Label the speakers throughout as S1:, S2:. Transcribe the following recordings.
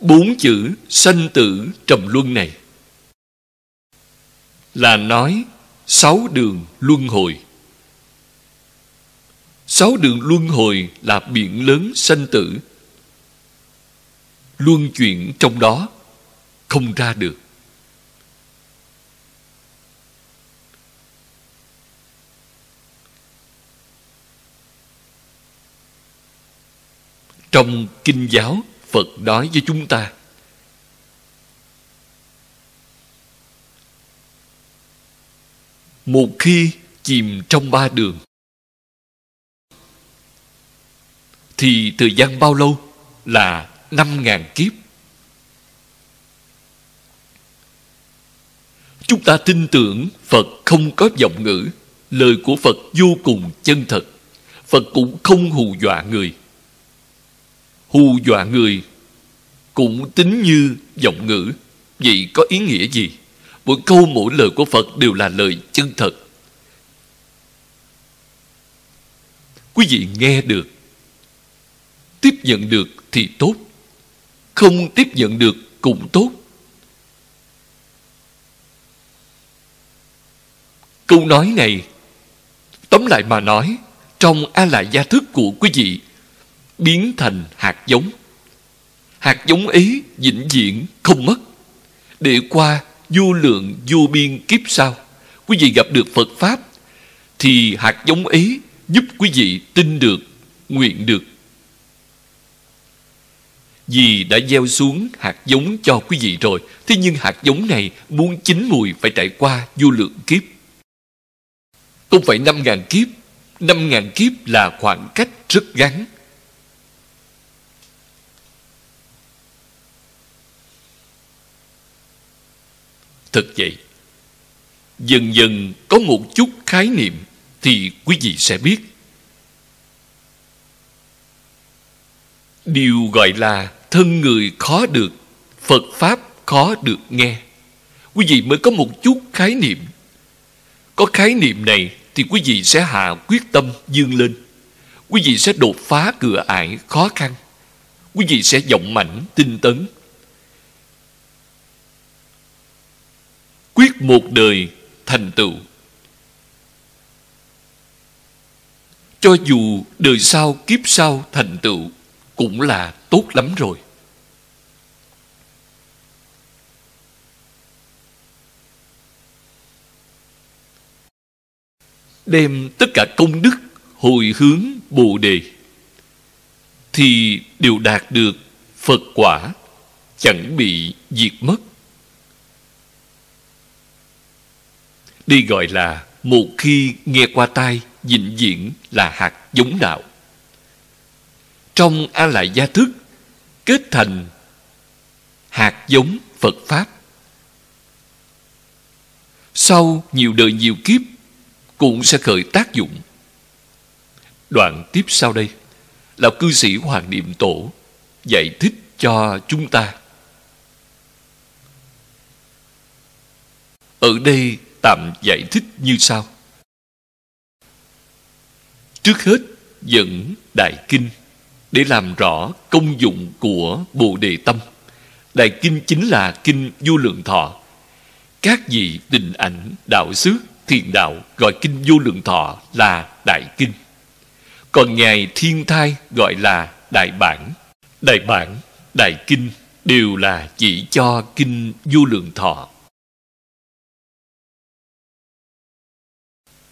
S1: bốn chữ sanh tử trầm luân này là nói sáu đường luân hồi. Sáu đường luân hồi là biển lớn sanh tử, luân chuyển trong đó không ra được. Trong kinh giáo phật nói với chúng ta. Một khi chìm trong ba đường, thì thời gian bao lâu là năm ngàn kiếp. Chúng ta tin tưởng phật không có giọng ngữ, lời của phật vô cùng chân thật. Phật cũng không hù dọa người hù dọa người cũng tính như giọng ngữ. Vậy có ý nghĩa gì? Mỗi câu mỗi lời của phật đều là lời chân thật. Quý vị nghe được, tiếp nhận được thì tốt. Không tiếp nhận được cũng tốt. Câu nói này, tóm lại mà nói, trong a lại gia thức của quý vị biến thành hạt giống. Hạt giống ấy vĩnh viễn không mất. Để qua vô lượng, vô biên kiếp sau, quý vị gặp được phật pháp, thì hạt giống ấy giúp quý vị tin được, nguyện được. Vì đã gieo xuống hạt giống cho quý vị rồi, thế nhưng hạt giống này muốn chín mùi phải trải qua vô lượng kiếp. Không phải năm ngàn kiếp, năm ngàn kiếp là khoảng cách rất ngắn. Thật vậy, dần dần có một chút khái niệm thì quý vị sẽ biết. Điều gọi là thân người khó được, Phật Pháp khó được nghe. Quý vị mới có một chút khái niệm. Có khái niệm này thì quý vị sẽ hạ quyết tâm dương lên. Quý vị sẽ đột phá cửa ải khó khăn. Quý vị sẽ vọng mạnh tinh tấn quyết một đời thành tựu. Cho dù đời sau kiếp sau thành tựu cũng là tốt lắm rồi. Đem tất cả công đức hồi hướng bồ đề thì đều đạt được phật quả chẳng bị diệt mất. Đây gọi là một khi nghe qua tai, vĩnh viễn là hạt giống đạo. Trong A Lại Gia Thức, kết thành hạt giống Phật Pháp. Sau nhiều đời nhiều kiếp, cũng sẽ khởi tác dụng. Đoạn tiếp sau đây là cư sĩ Hoàng Niệm Tổ giải thích cho chúng ta. Ở đây tạm giải thích như sau. Trước hết, dẫn đại kinh để làm rõ công dụng của bồ đề tâm. Đại kinh chính là kinh vô lượng thọ. Các vị tình ảnh, đạo xứ, thiền đạo gọi kinh vô lượng thọ là đại kinh. Còn ngài thiên thai gọi là đại bản. Đại bản, đại kinh đều là chỉ cho kinh vô lượng thọ.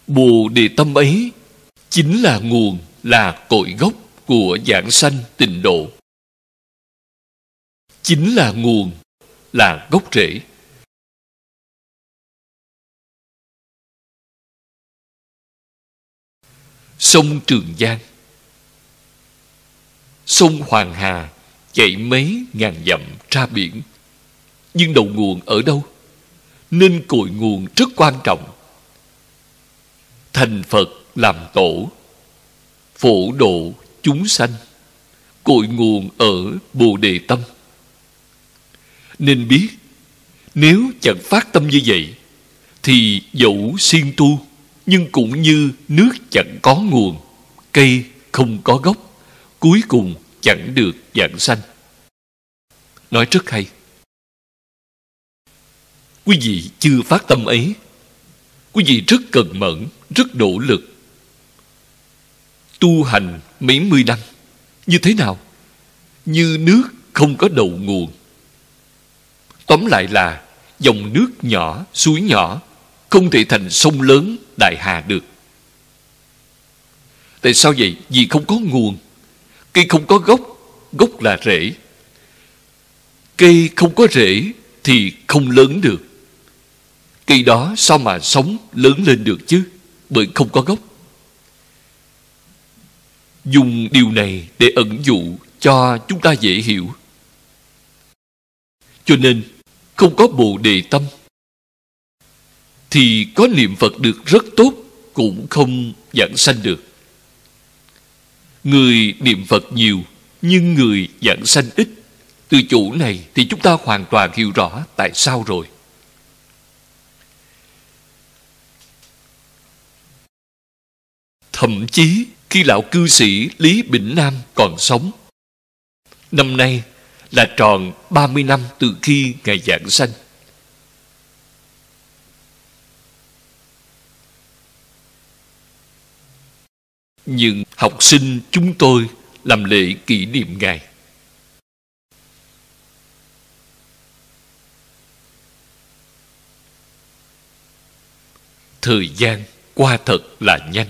S1: Bồ đề tâm ấy chính là nguồn, là cội gốc của giảng sanh tịnh độ. Chính là nguồn, là gốc rễ. Sông Trường Giang Sông Hoàng Hà chạy mấy ngàn dặm ra biển. Nhưng đầu nguồn ở đâu? Nên cội nguồn rất quan trọng thành Phật làm tổ, phổ độ chúng sanh, cội nguồn ở Bồ Đề Tâm. Nên biết, nếu chẳng phát tâm như vậy, thì dẫu siêng tu, nhưng cũng như nước chẳng có nguồn, cây không có gốc, cuối cùng chẳng được dạng sanh. nói rất hay quý vị chưa phát tâm ấy quý vị rất cần mẫn rất nỗ lực. Tu hành mấy mươi năm, như thế nào? Như nước không có đầu nguồn. Tóm lại là, dòng nước nhỏ, suối nhỏ, không thể thành sông lớn, đại hà được. Tại sao vậy? Vì không có nguồn. Cây không có gốc gốc là rễ. Cây không có rễ thì không lớn được. Cây đó sao mà sống lớn lên được chứ? Bởi không có gốc. Dùng điều này để ẩn dụ cho chúng ta dễ hiểu. Cho nên, không có bồ đề tâm, thì có niệm phật được rất tốt cũng không giảng sanh được. Người niệm phật nhiều, nhưng người giảng sanh ít. Từ chỗ này thì chúng ta hoàn toàn hiểu rõ tại sao rồi. Thậm chí khi lão cư sĩ Lý Bỉnh Nam còn sống. Năm nay là tròn 30 năm từ khi Ngài giảng sanh. Những học sinh chúng tôi làm lễ kỷ niệm Ngài. Thời gian qua thật là nhanh.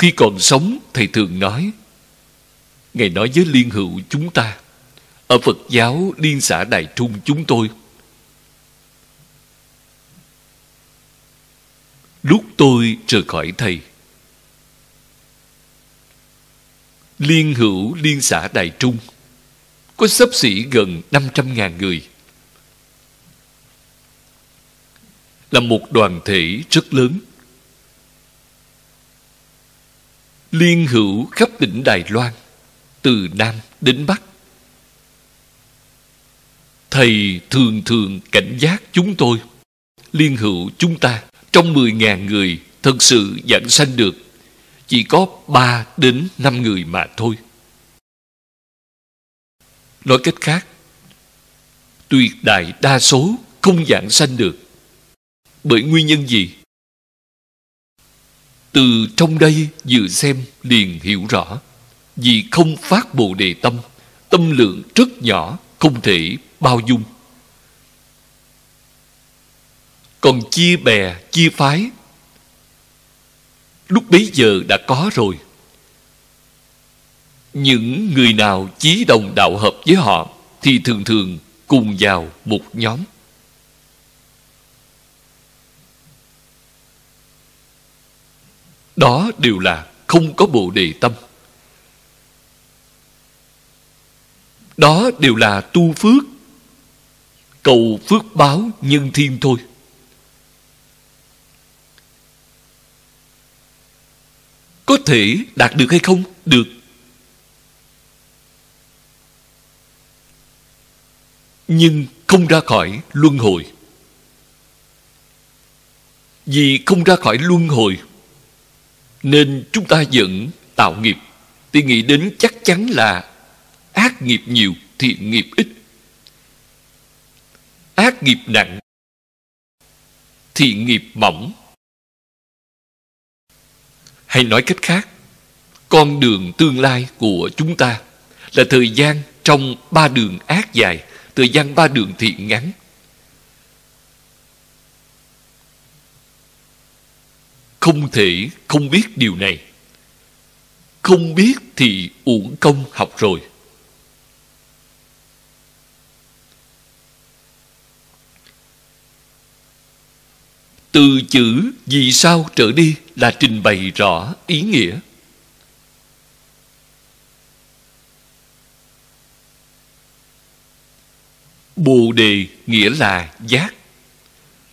S1: Khi còn sống, Thầy thường nói, Ngài nói với liên hữu chúng ta, ở Phật giáo Liên xã Đại Trung chúng tôi, lúc tôi rời khỏi Thầy, Liên hữu Liên xã Đại Trung có sắp xỉ gần 500.000 người. Là một đoàn thể rất lớn. Liên hữu khắp tỉnh Đài Loan, từ Nam đến Bắc. Thầy thường thường cảnh giác chúng tôi, liên hữu chúng ta, trong 10.000 người thật sự giảng sanh được, chỉ có 3 đến 5 người mà thôi. Nói cách khác, tuyệt đại đa số không giảng sanh được. Bởi nguyên nhân gì? Từ trong đây vừa xem liền hiểu rõ. Vì không phát bồ đề tâm Tâm lượng rất nhỏ Không thể bao dung. Còn chia bè, chia phái Lúc bấy giờ đã có rồi. Những người nào chí đồng đạo hợp với họ Thì thường thường cùng vào một nhóm. Đó đều là không có bồ đề tâm. Đó đều là tu phước, cầu phước báo nhân thiên thôi. Có thể đạt được hay không? Được. Nhưng không ra khỏi luân hồi. Vì không ra khỏi luân hồi nên chúng ta vẫn tạo nghiệp. Thì nghĩ đến chắc chắn là ác nghiệp nhiều thiện nghiệp ít. Ác nghiệp nặng thiện nghiệp mỏng. Hay nói cách khác, con đường tương lai của chúng ta là thời gian trong ba đường ác dài. Thời gian ba đường thiện ngắn. Không thể không biết điều này. Không biết thì uổng công học rồi. Từ chữ vì sao trở đi là trình bày rõ ý nghĩa. Bồ đề nghĩa là giác.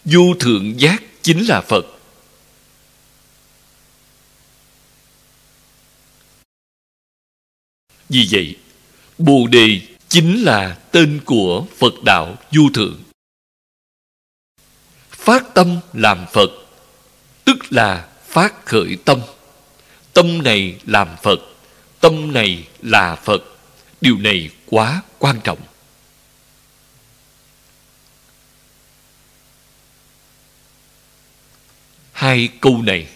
S1: Vô thượng giác chính là phật. Vì vậy, Bồ Đề chính là tên của Phật Đạo Du Thượng. Phát tâm làm Phật, tức là phát khởi tâm. Tâm này làm Phật, tâm này là Phật. Điều này quá quan trọng. Hai câu này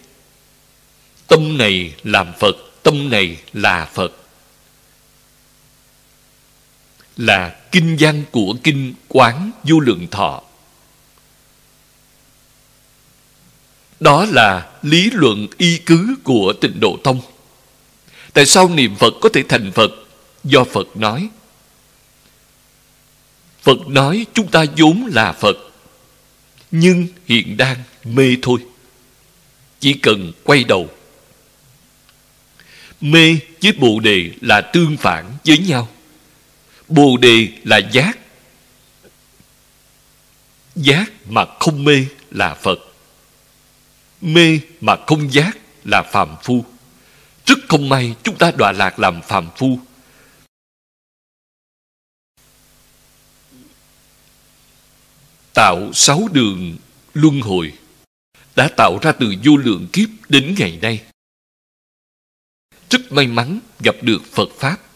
S1: Tâm này làm Phật, tâm này là Phật là kinh văn của kinh quán vô lượng thọ. Đó là lý luận y cứ của tịnh độ tông. Tại sao niệm phật có thể thành phật? Do phật nói. Phật nói chúng ta vốn là phật, nhưng hiện đang mê thôi. Chỉ cần quay đầu. Mê với bồ đề là tương phản với nhau bồ đề là giác. Giác mà không mê là phật. Mê mà không giác là phàm phu. Rất không may chúng ta đọa lạc làm phàm phu. Tạo sáu đường luân hồi đã tạo ra từ vô lượng kiếp đến ngày nay. Rất may mắn gặp được phật pháp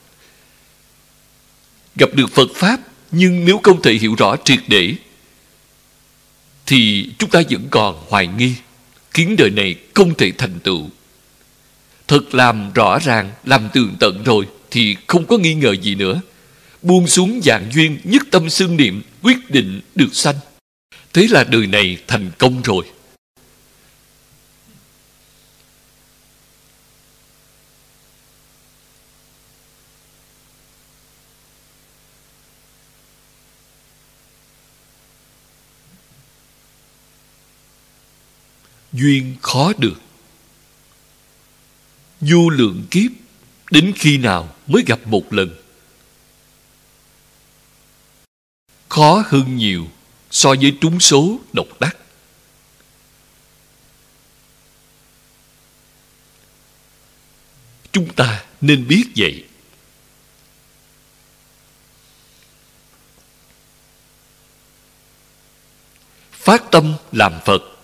S1: gặp được phật pháp, nhưng nếu không thể hiểu rõ triệt để, thì chúng ta vẫn còn hoài nghi, khiến đời này không thể thành tựu. Thật làm rõ ràng, làm tường tận rồi thì không có nghi ngờ gì nữa. Buông xuống dạng duyên nhất tâm xương niệm, quyết định được sanh. Thế là đời này thành công rồi. Duyên khó được. Vô lượng kiếp, đến khi nào mới gặp một lần? Khó hơn nhiều so với trúng số độc đắc. Chúng ta nên biết vậy. Phát tâm làm phật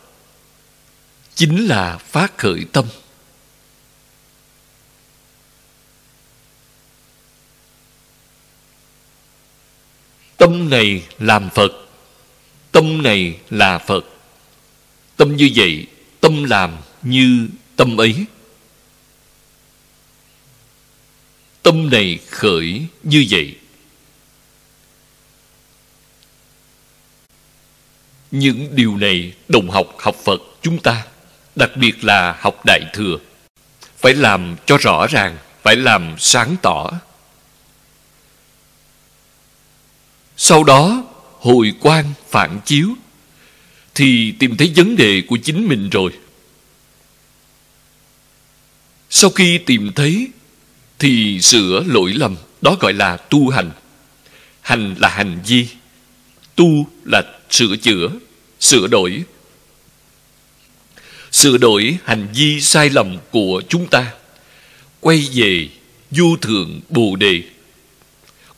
S1: chính là phát khởi tâm. Tâm này làm phật, tâm này là phật. Tâm như vậy, tâm làm như tâm ấy. Tâm này khởi như vậy. Những điều này đồng học học phật chúng ta đặc biệt là học đại thừa. Phải làm cho rõ ràng, phải làm sáng tỏ. Sau đó, hồi quan phản chiếu, thì tìm thấy vấn đề của chính mình rồi. Sau khi tìm thấy, thì sửa lỗi lầm, đó gọi là tu hành. Hành là hành vi, tu là sửa chữa, sửa đổi sửa đổi hành vi sai lầm của chúng ta. Quay về vô thượng bồ đề.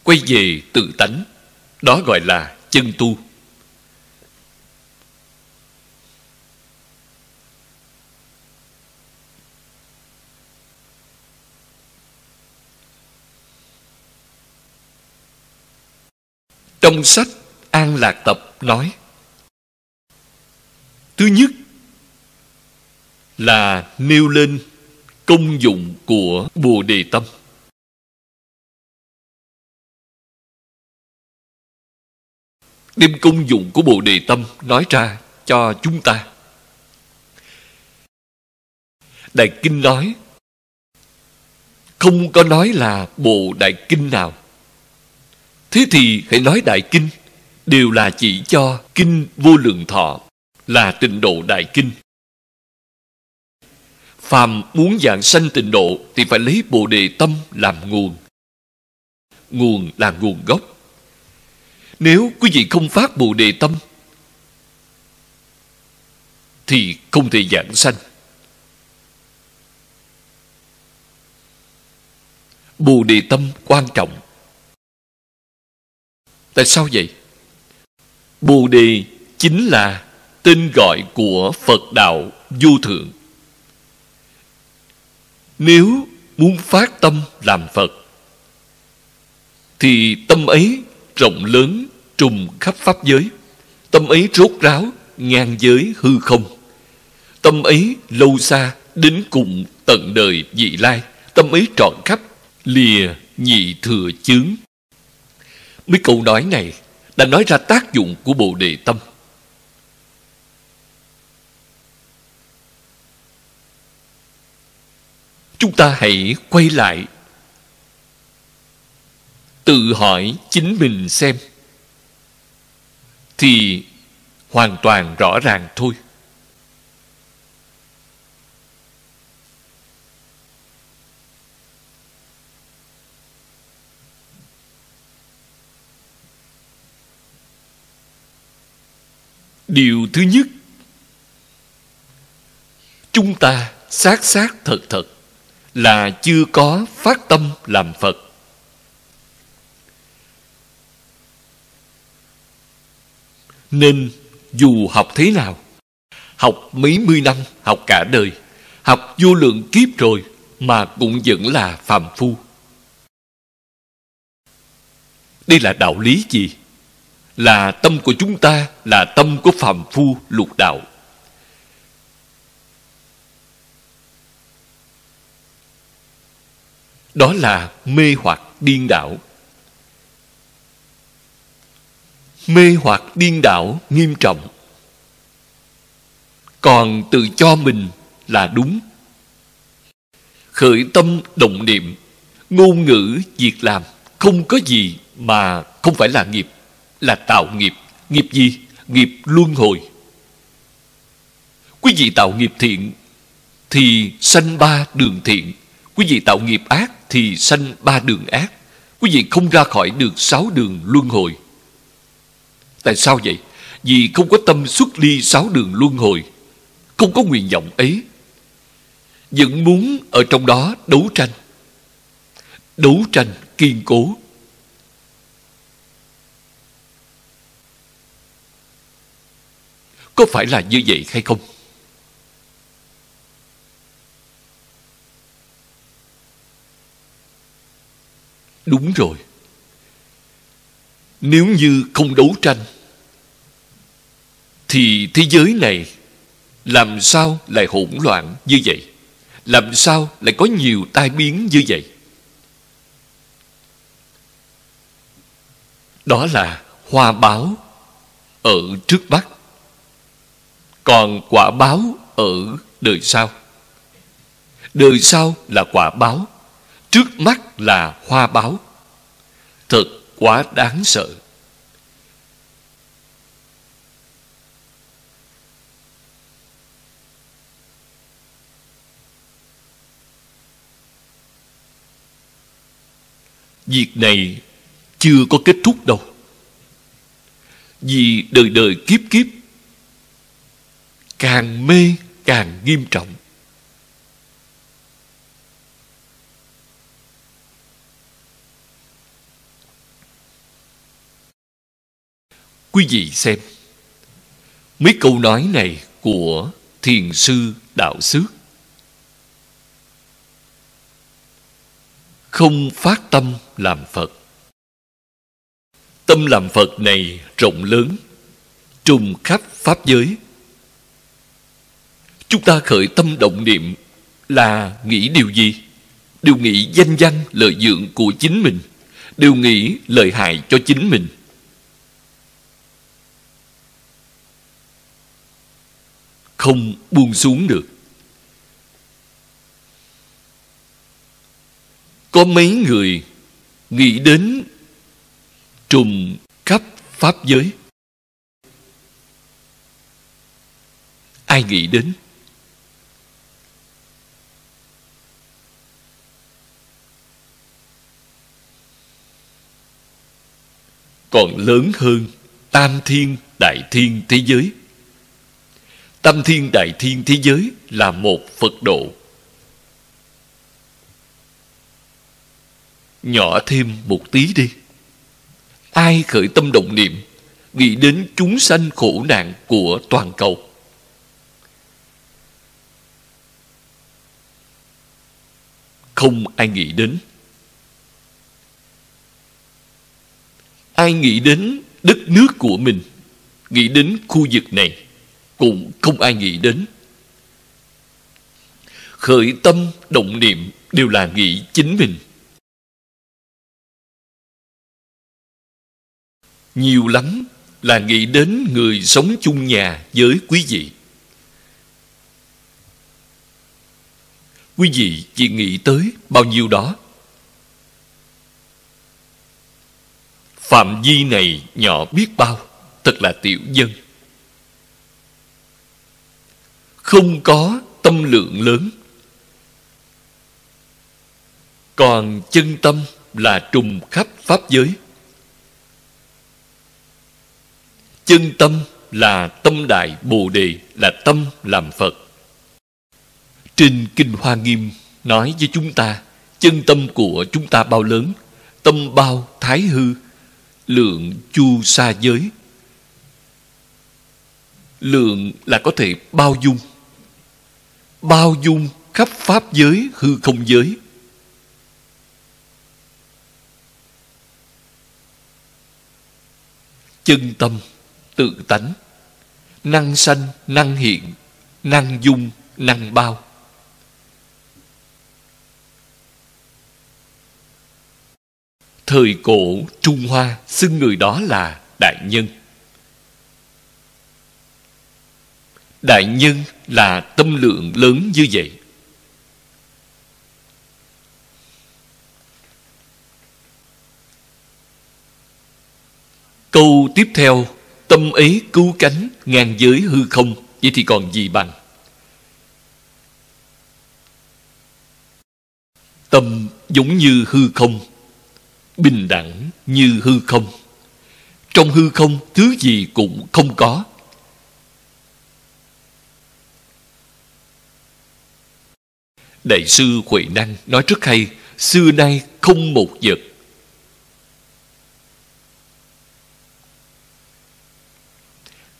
S1: Quay về tự tánh. Đó gọi là chân tu. Trong sách an lạc tập nói, thứ nhất là nêu lên công dụng của bồ đề tâm. Đem công dụng của bồ đề tâm nói ra cho chúng ta. Đại kinh nói, không có nói là bộ đại kinh nào. Thế thì hãy nói đại kinh, đều là chỉ cho kinh vô lượng thọ, là tịnh độ đại kinh phàm muốn dạng sanh tịnh độ thì phải lấy bồ đề tâm làm nguồn. Nguồn là nguồn gốc. Nếu quý vị không phát bồ đề tâm, thì không thể giảng sanh. Bồ đề tâm quan trọng. Tại sao vậy? Bồ đề chính là tên gọi của phật đạo vô thượng nếu muốn phát tâm làm phật, thì tâm ấy rộng lớn trùng khắp pháp giới. Tâm ấy rốt ráo, ngang giới hư không. Tâm ấy lâu xa Đến cùng tận đời vị lai. Tâm ấy trọn khắp, Lìa nhị thừa chướng. Mấy câu nói này Đã nói ra tác dụng của Bồ Đề Tâm. Chúng ta hãy quay lại. Tự hỏi chính mình xem. Thì hoàn toàn rõ ràng thôi. Điều thứ nhất, chúng ta xác xác thật thật là chưa có phát tâm làm phật. Nên dù học thế nào, học mấy mươi năm, học cả đời, học vô lượng kiếp rồi mà cũng vẫn là phàm phu. Đây là đạo lý gì? Là tâm của chúng ta là tâm của phàm phu lục đạo. Đó là mê hoặc điên đảo. Mê hoặc điên đảo nghiêm trọng. Còn tự cho mình là đúng. Khởi tâm động niệm, ngôn ngữ việc làm không có gì mà không phải là nghiệp, là tạo nghiệp. Nghiệp gì? Nghiệp luân hồi. Quý vị tạo nghiệp thiện thì sanh ba đường thiện quý vị tạo nghiệp ác thì sanh ba đường ác. Quý vị không ra khỏi được sáu đường luân hồi. Tại sao vậy? Vì không có tâm xuất ly sáu đường luân hồi. Không có nguyện vọng ấy. Vẫn muốn ở trong đó đấu tranh. Đấu tranh kiên cố. Có phải là như vậy hay không? Đúng rồi. Nếu như không đấu tranh, thì thế giới này làm sao lại hỗn loạn như vậy? Làm sao lại có nhiều tai biến như vậy? Đó là hoa báo ở trước mắt. Còn quả báo ở đời sau. Đời sau là quả báo trước mắt là hoa báo. Thật quá đáng sợ. Việc này chưa có kết thúc đâu. Vì đời đời kiếp kiếp, càng mê càng nghiêm trọng. Quý vị xem. Mấy câu nói này của thiền sư đạo xước không phát tâm làm phật. Tâm làm phật này rộng lớn, trùng khắp pháp giới. Chúng ta khởi tâm động niệm là nghĩ điều gì? Đều nghĩ danh danh lợi dưỡng của chính mình, đều nghĩ lợi hại cho chính mình. Không buông xuống được. Có mấy người nghĩ đến trùng khắp pháp giới? Ai nghĩ đến? Còn lớn hơn tam thiên, đại thiên thế giới tam thiên đại thiên thế giới là một phật độ. Nhỏ thêm một tí đi. Ai khởi tâm động niệm, nghĩ đến chúng sanh khổ nạn của toàn cầu. Không ai nghĩ đến. Ai nghĩ đến đất nước của mình, nghĩ đến khu vực này? Cũng không ai nghĩ đến. Khởi tâm động niệm đều là nghĩ chính mình. Nhiều lắm là nghĩ đến người sống chung nhà với quý vị. Quý vị chỉ nghĩ tới bao nhiêu đó. Phạm vi này nhỏ biết bao, thật là tiểu dân không có tâm lượng lớn. Còn chân tâm là trùng khắp pháp giới. Chân tâm là tâm đại bồ đề, là tâm làm phật. Trên kinh hoa nghiêm nói với chúng ta, chân tâm của chúng ta bao lớn, tâm bao thái hư, lượng chu sa giới. Lượng là có thể bao dung bao dung khắp pháp giới hư không giới. Chân tâm tự tánh, năng sanh, năng hiện, năng dung, năng bao. Thời cổ trung hoa xưng người đó là đại nhân. Đại nhân là tâm lượng lớn như vậy. Câu tiếp theo, tâm ấy cứu cánh ngàn giới hư không, vậy thì còn gì bằng? Tâm giống như hư không, bình đẳng như hư không. Trong hư không, thứ gì cũng không có. Đại sư huệ năng nói rất hay, xưa nay không một vật.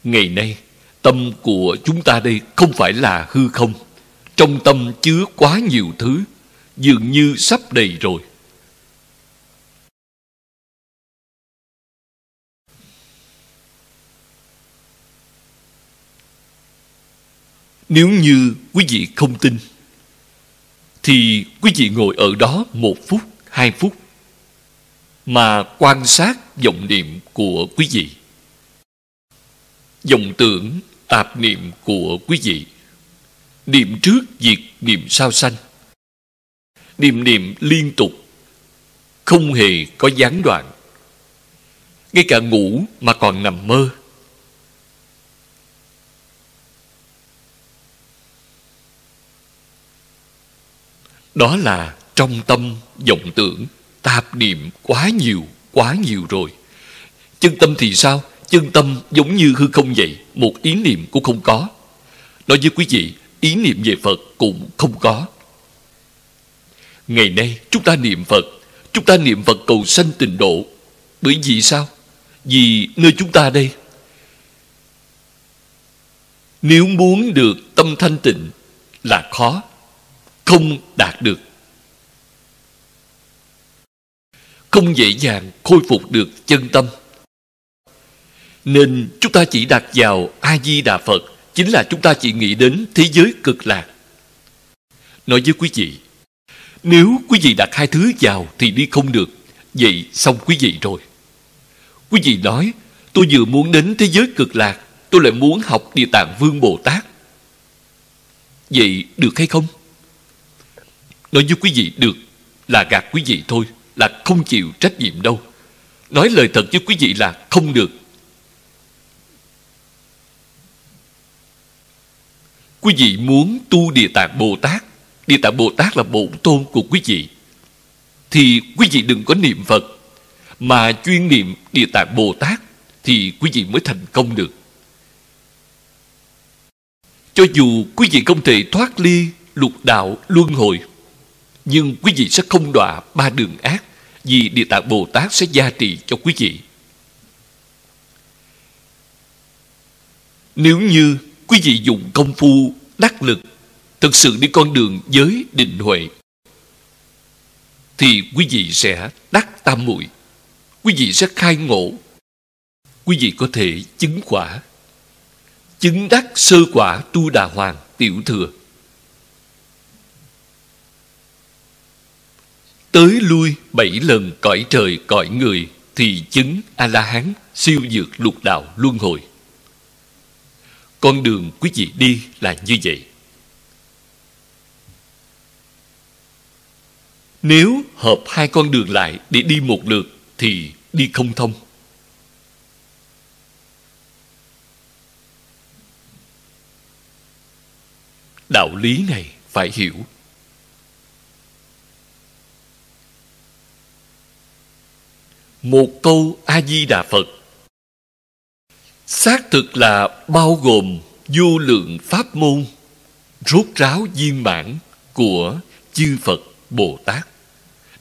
S1: Ngày nay, tâm của chúng ta đây không phải là hư không. Trong tâm chứa quá nhiều thứ, dường như sắp đầy rồi. Nếu như quý vị không tin thì quý vị ngồi ở đó một phút, hai phút. Mà quan sát vọng niệm của quý vị. Vọng tưởng, tạp niệm của quý vị. Niệm trước diệt niệm sao sanh. Niệm niệm liên tục. Không hề có gián đoạn. Ngay cả ngủ mà còn nằm mơ. Đó là trong tâm vọng tưởng, Tạp niệm quá nhiều Quá nhiều rồi. Chân tâm thì sao? Chân tâm giống như hư không vậy, Một ý niệm cũng không có. Nói với quý vị, Ý niệm về Phật cũng không có. Ngày nay, chúng ta niệm Phật, Chúng ta niệm Phật cầu sanh tịnh độ. Bởi vì sao? Vì nơi chúng ta đây. Nếu muốn được tâm thanh tịnh Là khó. Không đạt được. Không dễ dàng khôi phục được chân tâm. Nên chúng ta chỉ đặt vào A-di-đà Phật, Chính là chúng ta chỉ nghĩ đến thế giới cực lạc. Nói với quý vị, Nếu quý vị đặt hai thứ vào thì đi không được. Vậy xong quý vị rồi. Quý vị nói, Tôi vừa muốn đến thế giới cực lạc, Tôi lại muốn học Địa Tạng Vương Bồ Tát. Vậy được hay không? Nói với quý vị, được, Là gạt quý vị thôi, Là không chịu trách nhiệm đâu. Nói lời thật với quý vị là không được. Quý vị muốn tu Địa Tạng Bồ Tát, Địa Tạng Bồ Tát là bổn tôn của quý vị, Thì quý vị đừng có niệm Phật. Mà chuyên niệm Địa Tạng Bồ Tát Thì quý vị mới thành công được. Cho dù quý vị không thể thoát ly lục đạo luân hồi nhưng quý vị sẽ không đọa ba đường ác, Vì Địa Tạng Bồ Tát sẽ gia trì cho quý vị. Nếu như quý vị dùng công phu, đắc lực, thực sự đi con đường giới định huệ, thì quý vị sẽ đắc tam muội, quý vị sẽ khai ngộ, quý vị có thể chứng quả. Chứng đắc sơ quả tu đà hoàng tiểu thừa. Tới lui bảy lần cõi trời cõi người thì chứng a la hán siêu dược lục đạo luân hồi. Con đường quý vị đi là như vậy. Nếu hợp hai con đường lại để đi một lượt thì đi không thông. Đạo lý này phải hiểu. Một câu a di đà phật. Xác thực là bao gồm vô lượng pháp môn, rốt ráo viên mãn của chư phật bồ tát.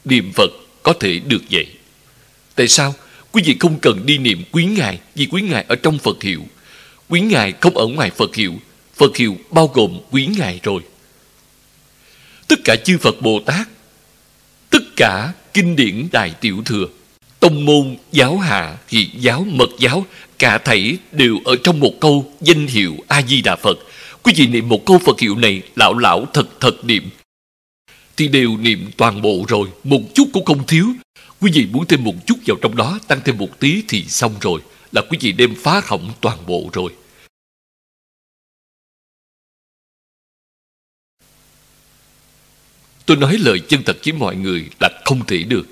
S1: Niệm phật có thể được vậy. Tại sao? Quý vị không cần đi niệm quý ngài, vì quý ngài ở trong phật hiệu. Quý ngài không ở ngoài phật hiệu. Phật hiệu bao gồm quý ngài rồi. Tất cả chư phật bồ tát, tất cả kinh điển đại tiểu thừa tông môn, giáo hạ hiện giáo, mật giáo, cả thảy đều ở trong một câu danh hiệu a di đà phật. Quý vị niệm một câu phật hiệu này, lão lão thật thật niệm. Thì đều niệm toàn bộ rồi, một chút cũng không thiếu. Quý vị muốn thêm một chút vào trong đó, tăng thêm một tí thì xong rồi, là quý vị đem phá hỏng toàn bộ rồi. Tôi nói lời chân thật với mọi người là không thể được.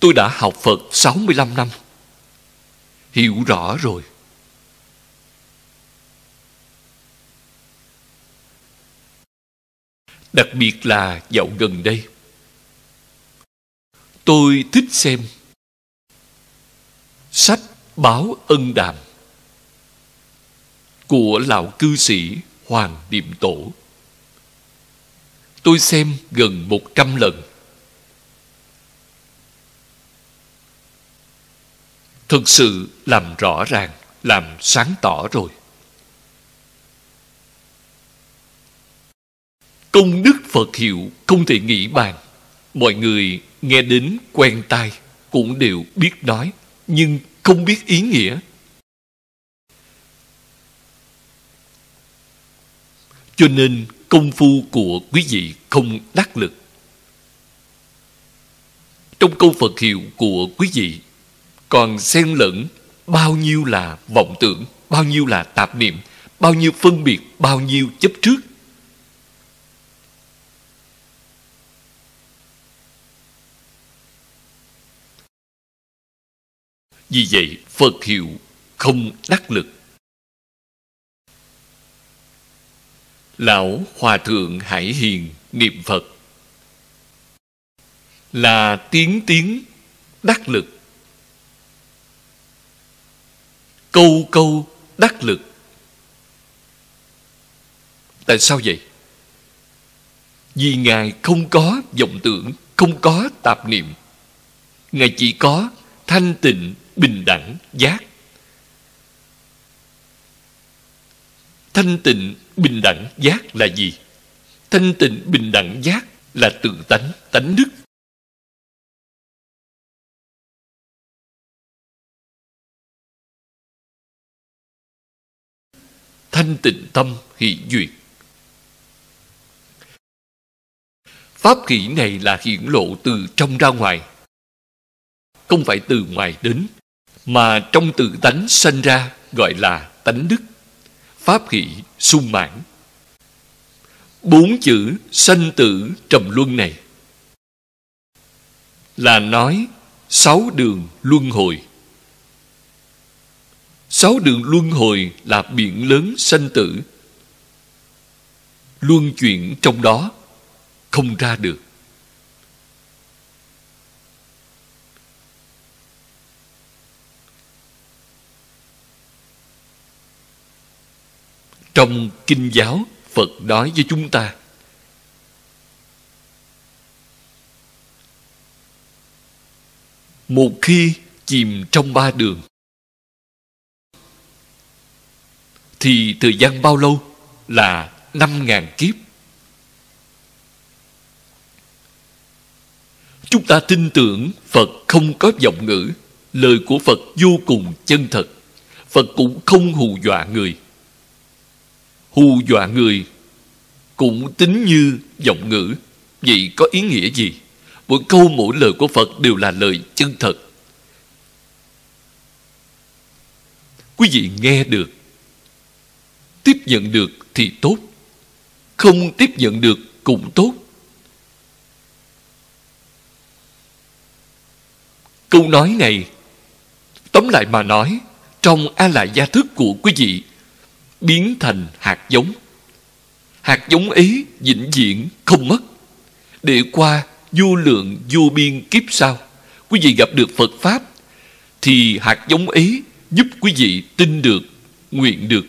S1: Tôi đã học Phật 65 năm. Hiểu rõ rồi. Đặc biệt là dạo gần đây. Tôi thích xem sách báo ân đàm của lão cư sĩ Hoàng Điềm Tổ. Tôi xem gần một trăm lần. Thực sự làm rõ ràng, làm sáng tỏ rồi. Công đức phật hiệu không thể nghĩ bàn. Mọi người nghe đến quen tai cũng đều biết nói, nhưng không biết ý nghĩa. Cho nên công phu của quý vị không đắc lực. Trong câu phật hiệu của quý vị còn xen lẫn bao nhiêu là vọng tưởng, bao nhiêu là tạp niệm, bao nhiêu phân biệt, bao nhiêu chấp trước? Vì vậy, phật hiệu không đắc lực. Lão hòa thượng hải hiền niệm phật là tiếng tiếng đắc lực. Câu câu đắc lực. Tại sao vậy? Vì ngài không có vọng tưởng, không có tạp niệm. Ngài chỉ có thanh tịnh, bình đẳng, giác. Thanh tịnh, bình đẳng, giác là gì? Thanh tịnh, bình đẳng, giác là tự tánh tánh đức. Thanh tịnh tâm hiện duyệt. Pháp khí này là hiển lộ từ trong ra ngoài. Không phải từ ngoài đến, mà trong tự tánh sanh ra, gọi là tánh đức. Pháp hỷ sung mãn. Bốn chữ sanh tử trầm luân này là nói sáu đường luân hồi. Sáu đường luân hồi là biển lớn sanh tử. Luân chuyển trong đó không ra được. Trong Kinh giáo, Phật nói với chúng ta Một khi chìm trong ba đường thì thời gian bao lâu là năm ngàn kiếp. Chúng ta tin tưởng phật không có giọng ngữ, lời của phật vô cùng chân thật. Phật cũng không hù dọa người. Hù dọa người cũng tính như giọng ngữ. Vậy có ý nghĩa gì? Mỗi câu mỗi lời của phật đều là lời chân thật. Quý vị nghe được tiếp nhận được thì tốt, không tiếp nhận được cũng tốt. Câu nói này, tóm lại mà nói, trong a lại gia thức của quý vị, biến thành hạt giống. Hạt giống ấy vĩnh viễn không mất. Để qua vô lượng vô biên kiếp sau, quý vị gặp được phật pháp, thì hạt giống ấy giúp quý vị tin được, nguyện được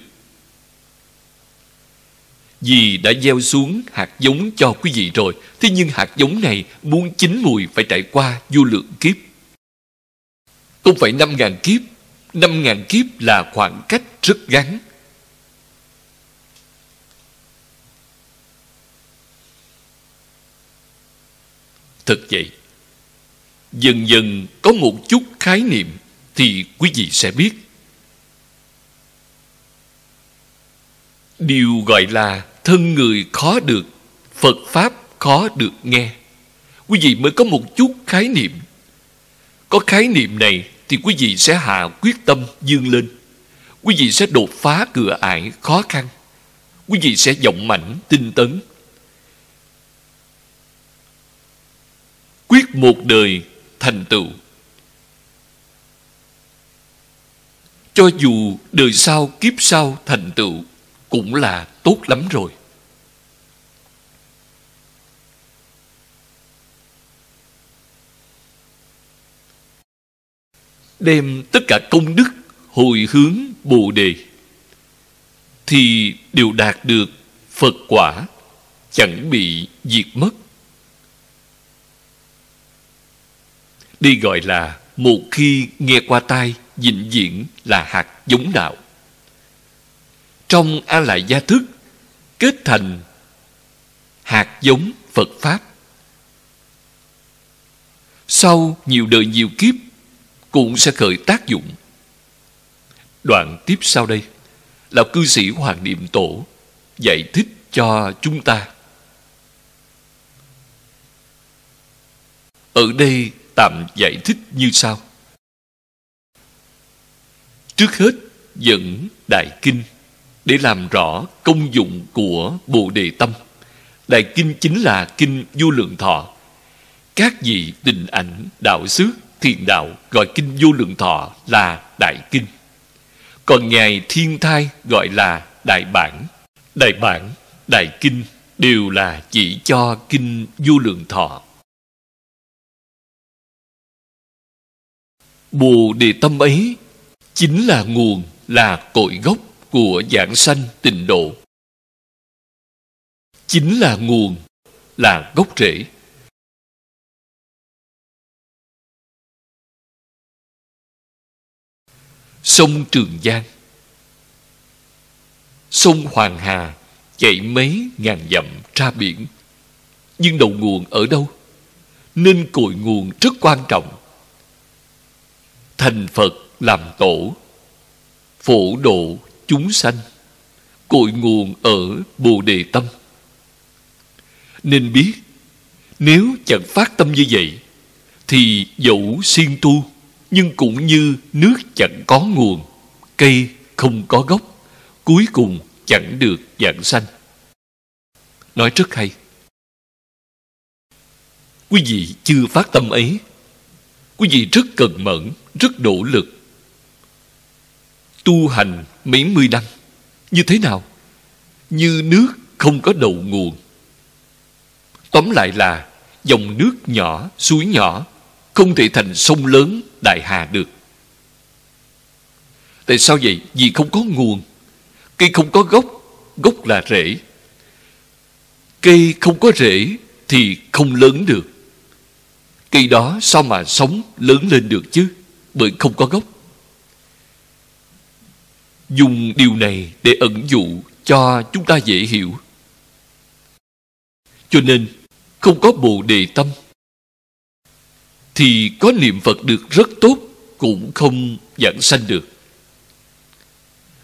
S1: vì đã gieo xuống hạt giống cho quý vị rồi, thế nhưng hạt giống này muốn chín mùi phải trải qua vô lượng kiếp. Không phải năm ngàn kiếp, năm ngàn kiếp là khoảng cách rất ngắn. Thật vậy, dần dần có một chút khái niệm thì quý vị sẽ biết. Điều gọi là thân người khó được, phật pháp khó được nghe. Quý vị mới có một chút khái niệm. Có khái niệm này thì quý vị sẽ hạ quyết tâm dương lên. Quý vị sẽ đột phá cửa ải khó khăn. Quý vị sẽ vọng mãnh tinh tấn. Quyết một đời thành tựu. Cho dù đời sau kiếp sau thành tựu cũng là tốt lắm rồi. Đem tất cả công đức, hồi hướng, bồ đề. Thì đều đạt được phật quả, chẳng bị diệt mất. Đây gọi là một khi nghe qua tai, vĩnh viễn là hạt giống đạo. Trong a lại gia thức, kết thành hạt giống phật pháp. Sau nhiều đời nhiều kiếp cũng sẽ khởi tác dụng. Đoạn tiếp sau đây là cư sĩ hoàng niệm tổ giải thích cho chúng ta. Ở đây tạm giải thích như sau. Trước hết, dẫn đại kinh để làm rõ công dụng của bồ đề tâm. Đại kinh chính là kinh vô lượng thọ. Các vị tình ảnh đạo xước thiền đạo gọi kinh vô lượng thọ là đại kinh. Còn ngài thiên thai gọi là đại bản. Đại bản, đại kinh đều là chỉ cho kinh vô lượng thọ. Bồ đề tâm ấy chính là nguồn, là cội gốc của giảng sanh tịnh độ. Chính là nguồn, là gốc rễ. Sông trường giang. Sông hoàng hà chạy mấy ngàn dặm ra biển. Nhưng đầu nguồn ở đâu? Nên cội nguồn rất quan trọng. Thành phật làm tổ, phổ độ chúng sanh. Cội nguồn ở bồ đề tâm. Nên biết, nếu chẳng phát tâm như vậy, thì dẫu siêng tu nhưng cũng như nước chẳng có nguồn, cây không có gốc, cuối cùng chẳng được dạng sanh. Nói rất hay. Quý vị chưa phát tâm ấy, quý vị rất cần mẫn, rất nỗ lực. Tu hành mấy mươi năm, như thế nào? Như nước không có đầu nguồn. Tóm lại là dòng nước nhỏ, suối nhỏ không thể thành sông lớn đại hà được. Tại sao vậy? Vì không có nguồn. Cây không có gốc gốc là rễ. Cây không có rễ thì không lớn được. Cây đó sao mà sống lớn lên được chứ? Bởi không có gốc. Dùng điều này để ẩn dụ cho chúng ta dễ hiểu. Cho nên, không có bồ đề tâm thì có niệm phật được rất tốt, cũng không giảng sanh được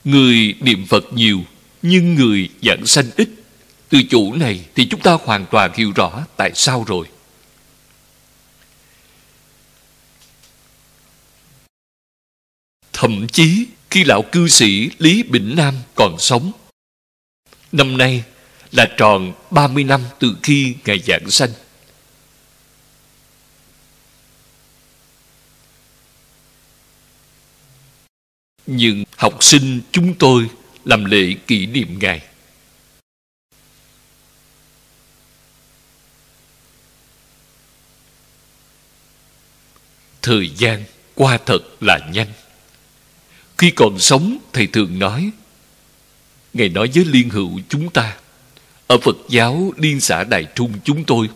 S1: người niệm phật nhiều, Nhưng người giảng sanh ít. Từ chỗ này thì chúng ta hoàn toàn hiểu rõ tại sao rồi. Thậm chí khi lão cư sĩ Lý Bỉnh Nam còn sống. Năm nay là tròn 30 năm từ khi Ngài giảng sanh. Nhưng học sinh chúng tôi làm lễ kỷ niệm Ngài. Thời gian qua thật là nhanh. Khi còn sống, Thầy thường nói, Ngài nói với liên hữu chúng ta, ở Phật giáo Liên xã Đại Trung chúng tôi,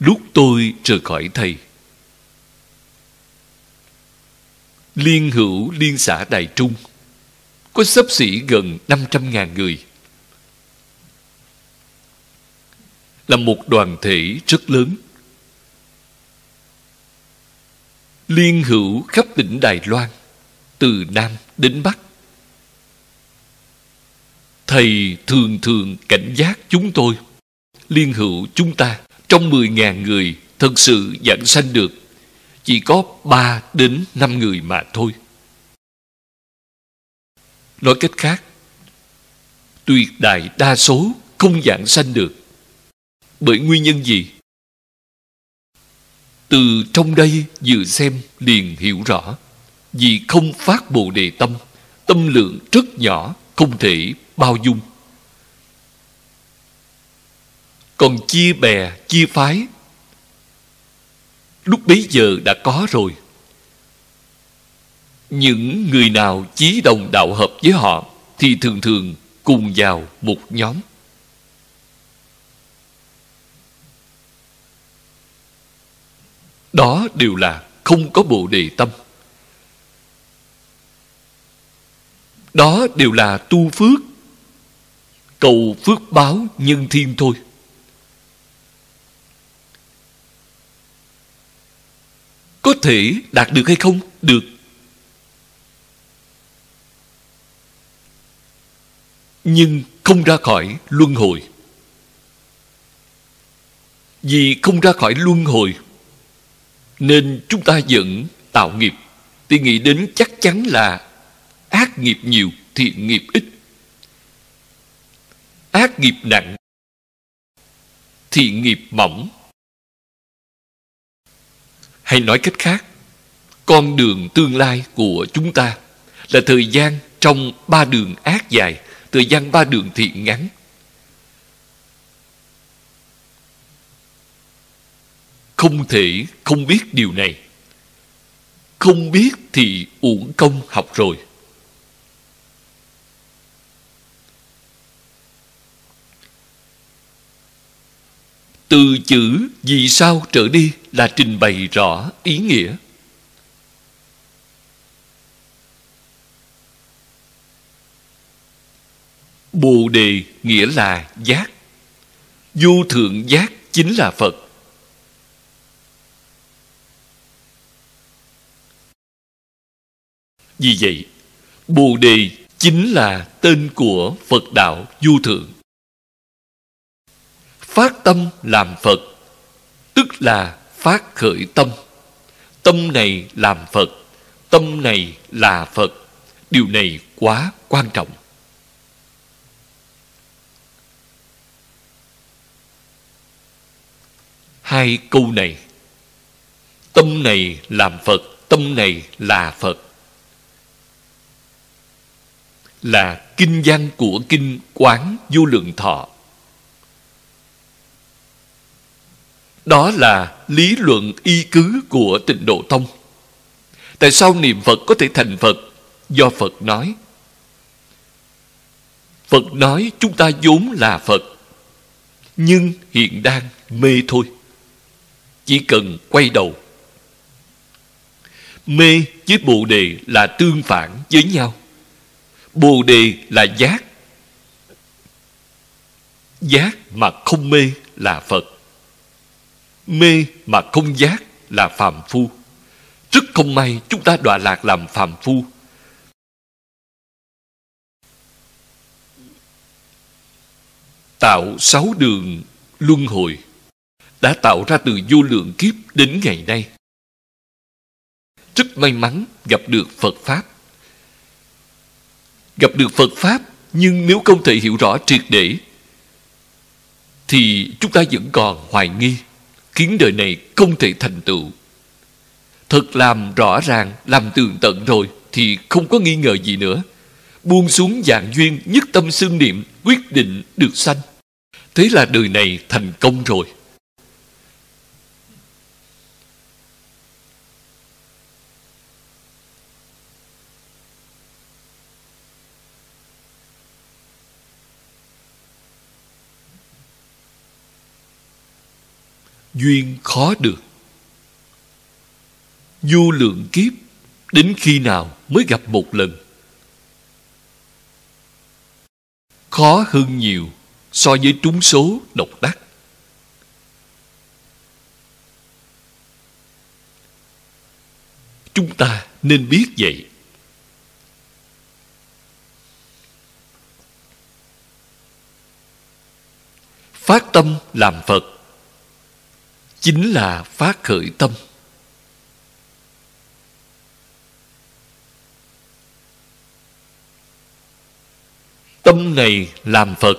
S1: lúc tôi rời khỏi Thầy, Liên hữu Liên xã Đại Trung có sấp xỉ gần 500.000 người. Là một đoàn thể rất lớn. Liên hữu khắp tỉnh Đài Loan, từ Nam đến Bắc. Thầy thường thường cảnh giác chúng tôi, liên hữu chúng ta, trong 10.000 người thật sự giảng sanh được chỉ có 3 đến 5 người mà thôi. Nói cách khác, tuyệt đại đa số không dạng sanh được. Bởi nguyên nhân gì? Từ trong đây vừa xem liền hiểu rõ. Vì không phát bồ đề tâm, tâm lượng rất nhỏ, không thể bao dung. Còn chia bè, chia phái lúc bấy giờ đã có rồi. Những người nào chí đồng đạo hợp với họ thì thường thường cùng vào một nhóm. Đó đều là không có bộ đề tâm. Đó đều là tu phước, cầu phước báo nhân thiên thôi. Có thể đạt được hay không? Được. Nhưng không ra khỏi luân hồi. Vì không ra khỏi luân hồi Nên chúng ta vẫn tạo nghiệp Thì nghĩ đến chắc chắn là Ác nghiệp nhiều, thiện nghiệp ít Ác nghiệp nặng Thiện nghiệp mỏng hay nói cách khác, con đường tương lai của chúng ta là thời gian trong ba đường ác dài, thời gian ba đường thiện ngắn. Không thể không biết điều này. Không biết thì uổng công học rồi. Từ chữ vì sao trở đi là trình bày rõ ý nghĩa. Bồ đề nghĩa là giác. Vô thượng giác chính là phật. Vì vậy, bồ đề chính là tên của phật đạo vô thượng phát tâm làm phật, tức là phát khởi tâm. Tâm này làm phật, tâm này là phật. Điều này quá quan trọng. Hai câu này, tâm này làm phật, tâm này là phật, là kinh văn của kinh quán vô lượng thọ. Đó là lý luận y cứ của tịnh độ tông. Tại sao niệm Phật có thể thành Phật? Do Phật nói. Phật nói chúng ta vốn là Phật. Nhưng hiện đang mê thôi. Chỉ cần quay đầu. Mê với Bồ Đề là tương phản với nhau. Bồ Đề là giác. Giác mà không mê là Phật mê mà không giác là phàm phu. Rất không may chúng ta đọa lạc làm phàm phu. Tạo sáu đường luân hồi đã tạo ra từ vô lượng kiếp đến ngày nay. Rất may mắn gặp được phật pháp. Gặp được phật pháp, nhưng nếu không thể hiểu rõ triệt để, thì chúng ta vẫn còn hoài nghi khiến đời này không thể thành tựu. Thật làm rõ ràng, làm tường tận rồi thì không có nghi ngờ gì nữa. Buông xuống dạng duyên nhất tâm xương niệm, quyết định được sanh. Thế là đời này thành công rồi. Duyên khó được. Du lượng kiếp, đến khi nào mới gặp một lần? Khó hơn nhiều so với trúng số độc đắc. Chúng ta nên biết vậy. Phát tâm làm phật chính là phát khởi tâm. Tâm này làm phật,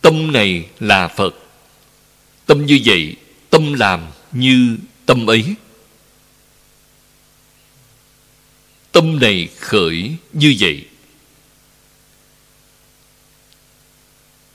S1: tâm này là phật. Tâm như vậy, tâm làm như tâm ấy. Tâm này khởi như vậy.